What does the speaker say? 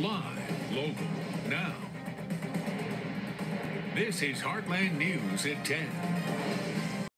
Live, local, now. This is Heartland News at 10.